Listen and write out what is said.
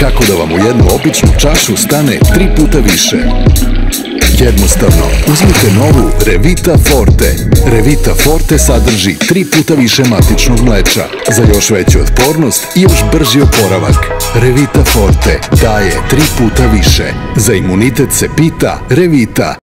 kako da vam u jednu običnu čašu stane tri puta više. Jednostavno, uzmite novu Revita Forte. Revita Forte sadrži tri puta više matičnog mleča za još veću otpornost i još brži oporavak. Revita Forte daje tri puta više. Za imunitet se pita Revita.